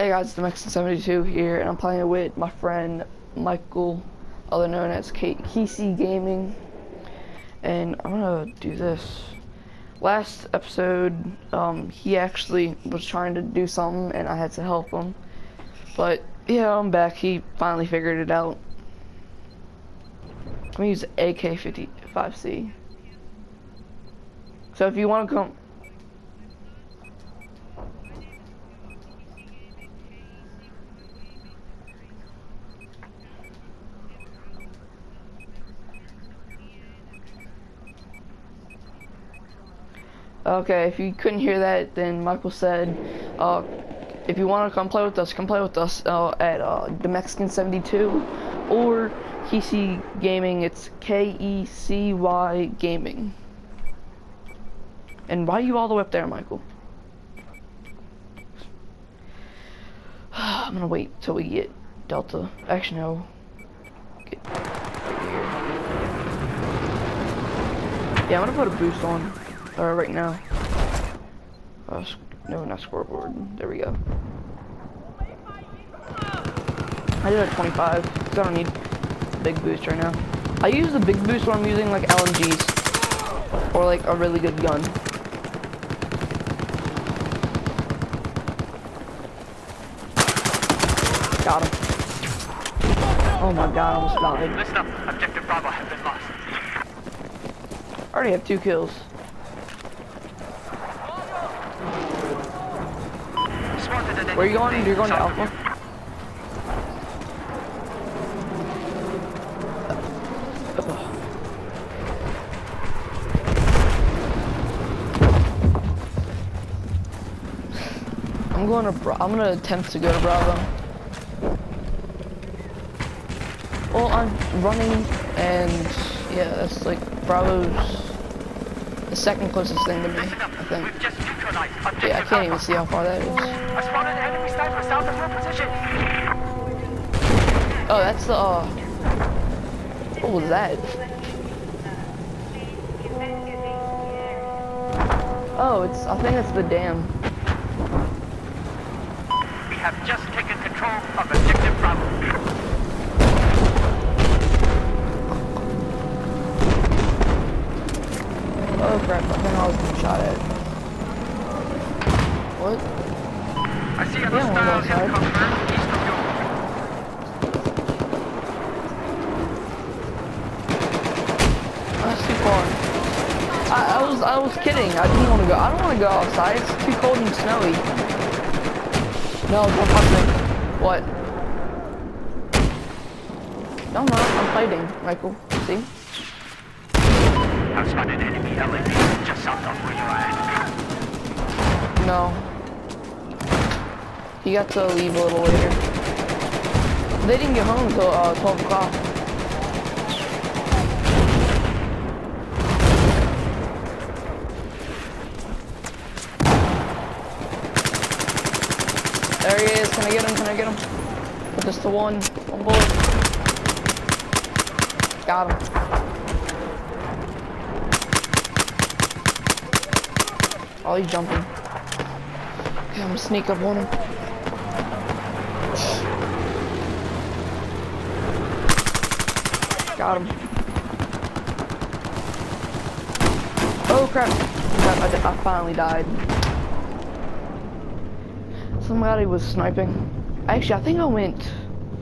Hey guys, it's the Mexican72 here, and I'm playing with my friend Michael, other known as K Gaming. And I'm gonna do this. Last episode, um, he actually was trying to do something, and I had to help him. But yeah, I'm back. He finally figured it out. I'm gonna use AK-55C. So if you want to come, Okay, if you couldn't hear that, then Michael said, uh, if you want to come play with us, come play with us uh, at uh, the Mexican 72 or KC Gaming. It's K E C Y Gaming. And why are you all the way up there, Michael? I'm gonna wait till we get Delta. Actually, no. Get right yeah, I'm gonna put a boost on. Uh, right now. Uh, no, not scoreboard. There we go. I did a 25, because I don't need big boost right now. I use the big boost when I'm using like LMGs. Or like a really good gun. Got him. Oh my god, I almost died. Listen up, objective Bravo has been lost. I already have two kills. Where are you going? You're going to Alpha? I'm going to Bra I'm gonna attempt to go to Bravo. Well, I'm running, and yeah, that's like Bravo's the second closest thing to me, I think. Yeah, I can't even see how far that is. I spotted an enemy sniper south of your position. Oh, that's the, uh... What was that? Oh, it's, I think it's the dam. We have just taken control of objective Bravo. Oh crap, I think I was being shot at. What? I see a Yeah, hostile helicopter east of your... That's too far. I, I was I was kidding. I didn't want to go. I don't want to go outside. It's too cold and snowy. No, don't touch me. What? No, no, I'm fighting, Michael. See? I've spotted enemy LAV just south of where you're at. No. He got to leave a little later. They didn't get home until uh, 12 o'clock. There he is. Can I get him? Can I get him? Put this one. One bullet. Got him. Oh, he's jumping. Okay, I'm gonna sneak up on him. Got him. Oh crap! crap I, I finally died. Somebody was sniping. Actually, I think I went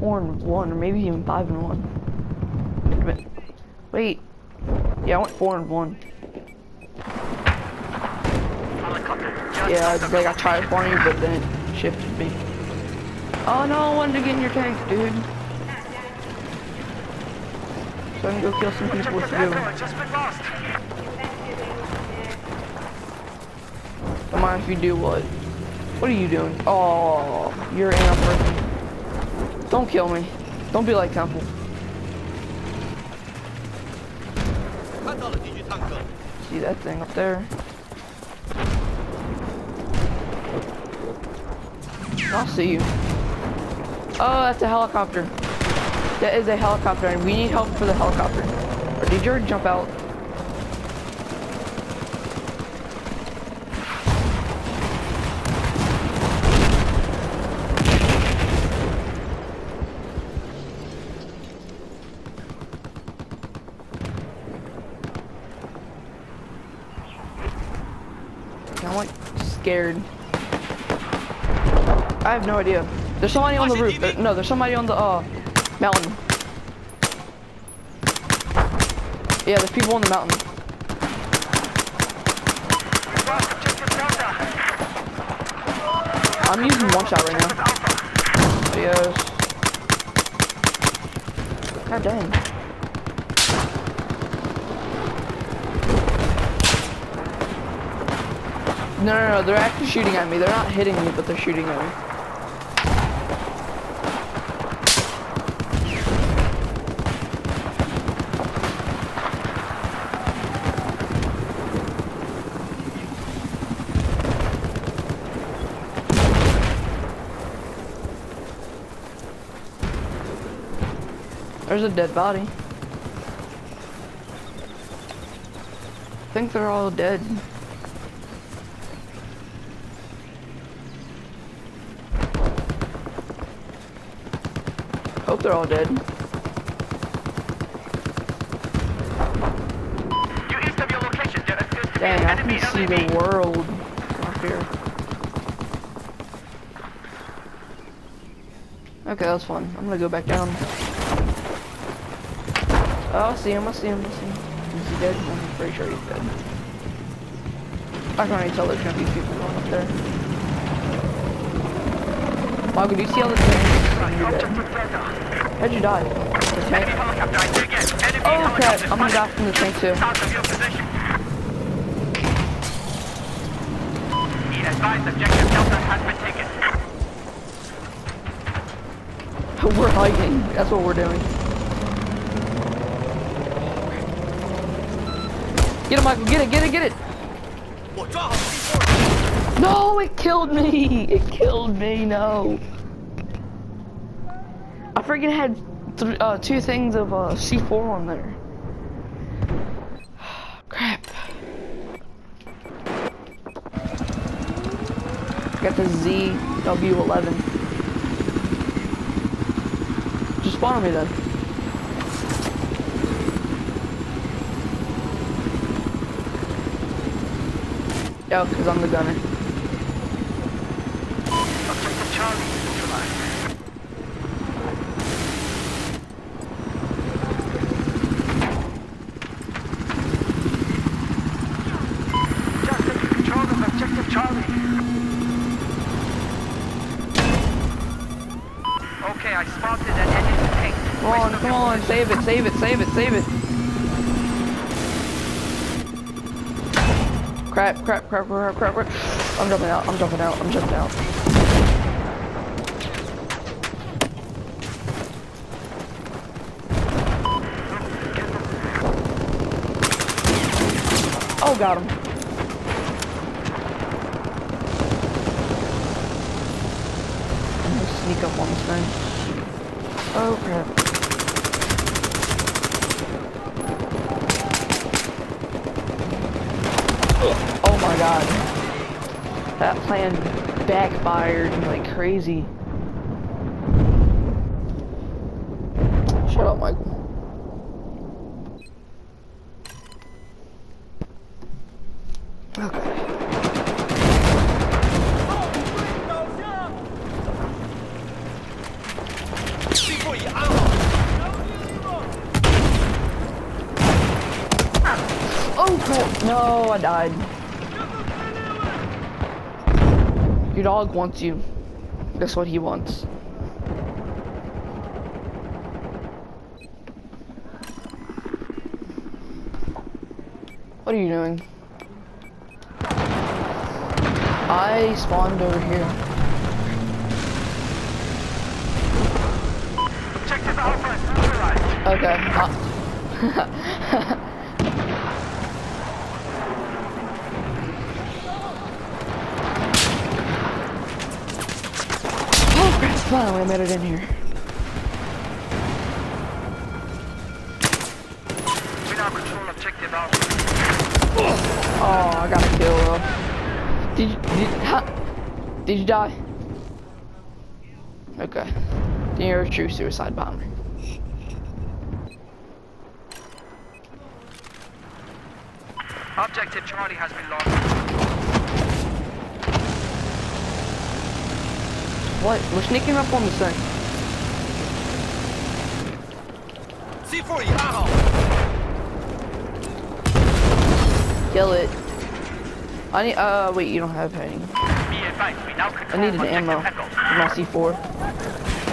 four and one, or maybe even five and one. Wait. Yeah, I went four and one. Yeah, like I tried for you, but then it shifted me. Oh no, I wanted to get in your tank, dude. So I can go kill some people with Objective you. Echo has just been lost. Don't mind if you do what? What are you doing? Oh, you're in a. Don't kill me. Don't be like Temple. See that thing up there? I'll see you. Oh, that's a helicopter. That is a helicopter, and we need help for the helicopter. Or did you jump out? I'm like scared. I have no idea. There's somebody on the roof. No, there's somebody on the uh mountain. Yeah, there's people on the mountain. I'm using one shot right now. Adios. God dang. No, no, no, they're actually shooting at me. They're not hitting me, but they're shooting at me. There's a dead body. I think they're all dead. Hope they're all dead. Due east of your location, there appears Dang, I can see the world up here. Okay, that's fun. I'm gonna go back down. Oh, I see him, I see him, I see him. Is he dead? I'm pretty sure he's dead. I can already tell there's gonna be people going up there. Michael, do you see all the dead. How'd you die? The tank? Oh crap, I'm gonna die from the tank too. We're hiding. That's what we're doing. Get it, Michael. Get it, get it, get it. No, it killed me. It killed me. No. I freaking had th uh, two things of uh, C4 on there. Crap. Got the ZW11. Just on me then. Yeah, because I'm the gunner. Objective Charlie neutralized. Just in control of objective Charlie. Okay, I spotted an enemy tank. Come on, come on, save it, save it, save it, save it. Crap, crap, crap, crap, crap, crap. I'm jumping out, I'm jumping out, I'm jumping out. Oh, got him. I'm gonna sneak up on this thing. Oh, crap. Oh my god. That plan backfired like crazy. Shut up, Michael. Okay. Oh crap! No, I died. Your dog wants you. That's what he wants. What are you doing? I spawned over here. Objective Alpha is neutralized. Okay. uh- oh crap, finally I made it in here. Oh, I got a kill though. Did you, did? Did you die? Okay. Then you're a true suicide bomber. Objective Charlie has been lost. What? We're sneaking up on the thing. C4 Yahoo! Kill it. I need, uh, wait, you don't have any. Be advised, we now I need an ammo my C4.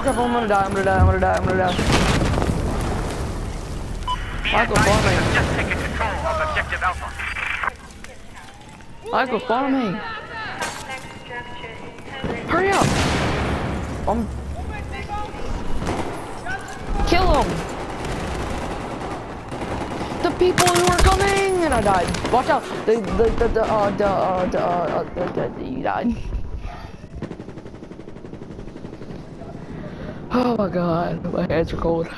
Crap, I'm gonna die, I'm gonna die, I'm gonna die, I'm gonna die. Michael, follow me. Michael, follow me. Hurry up. Um. Kill him. The people who are coming, and I died. Watch out. The the the the uh the uh the uh the, the, the you died. Oh my god, my hands are cold. Do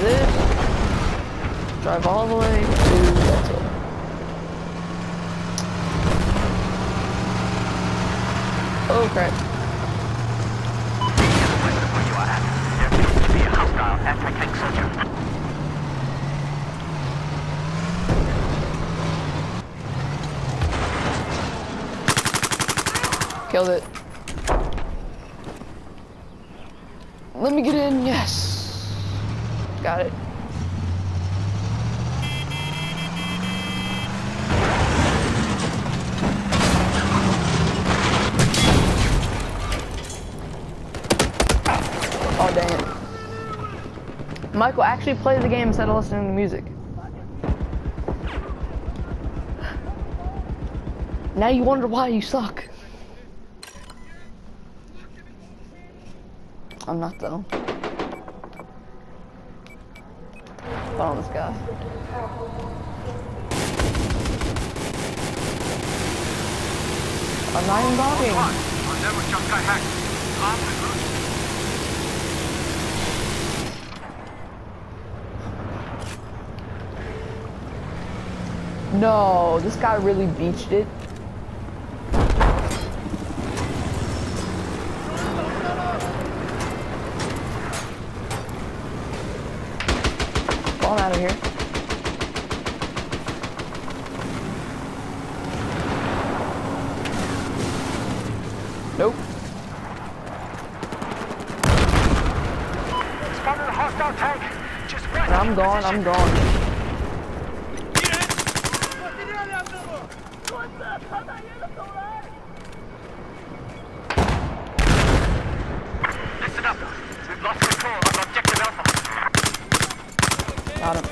this. Drive all the way to that's it. Oh crap. Where you are at, there appears to be a hostile anti-tank soldier. Killed it. Let me get in, yes. Got it. Oh, dang it. Michael, actually play the game instead of listening to music. Now you wonder why you suck. I'm not though. Follow this guy. I'm not even talking. Our network just got hacked. Tom and Bruce. No, this guy really beached it. Out of here. Nope. Spotted a hostile tank. Just west. I'm gone, I'm gone. Listen up. We've lost control of objective Alpha. Got him.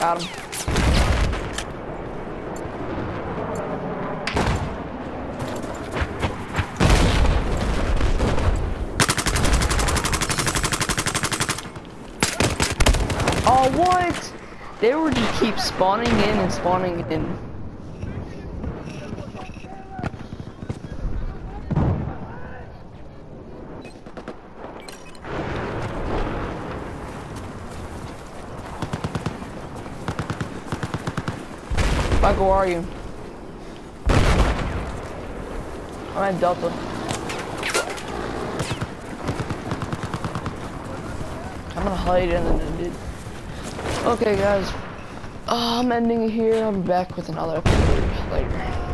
Got him. Oh, what? They were just keep spawning in and spawning in. Michael, where are you? I'm at Delta. I'm gonna hide in the dude. Okay, guys. Uh, I'm ending here. I'll be back with another episode later.